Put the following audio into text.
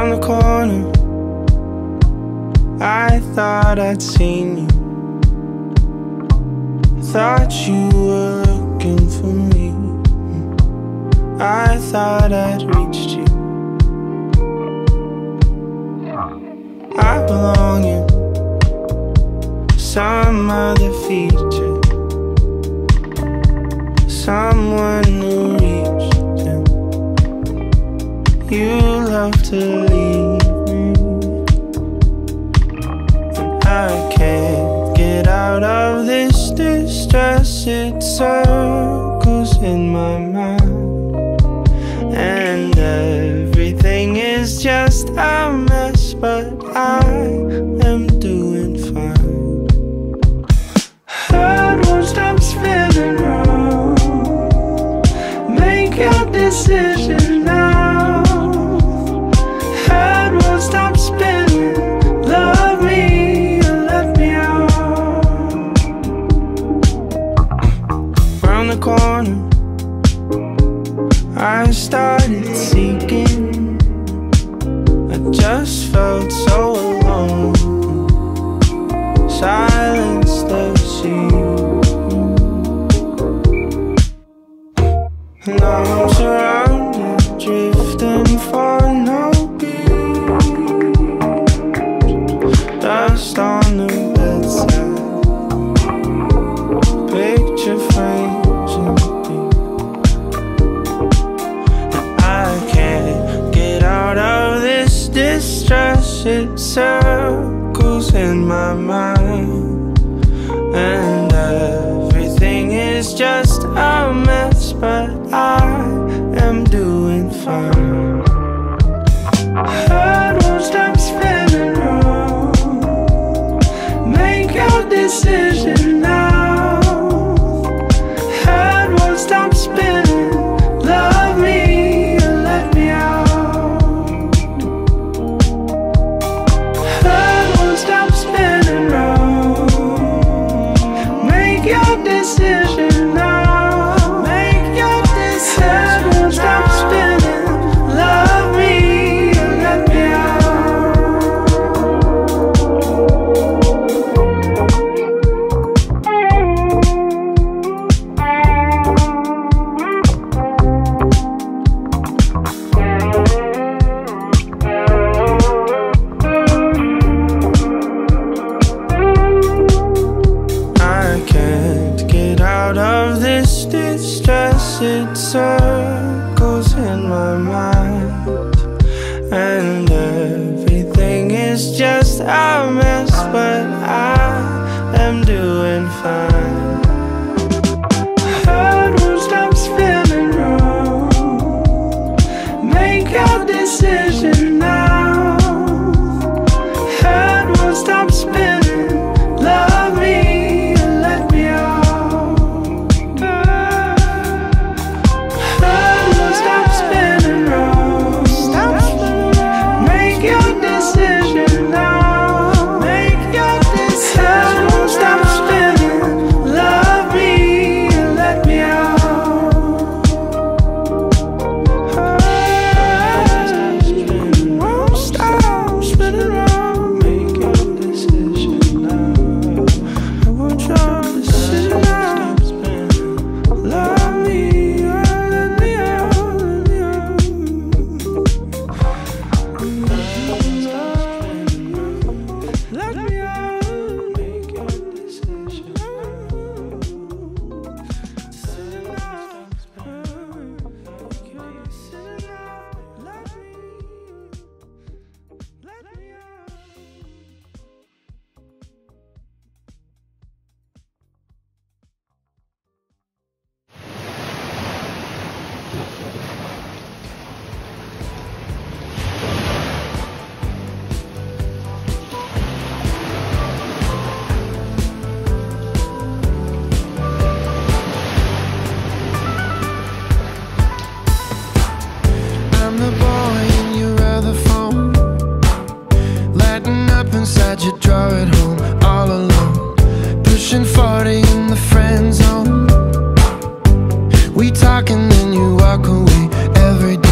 Round the corner, I thought I'd seen you. Thought you were looking for me. I thought I'd reached you. I belong in some other feature. Someone who reached him. You love to leave me. I can't get out of this distress. It circles in my mind. And everything is just a mess, but I am doing fine. Head won't stop spinning round. Make your decision Round the corner, I started seeking. I just felt so alone. Silence my mind. And just a mess, but I am doing fine. Make decision party in the friend zone. We talking, then you walk away every day.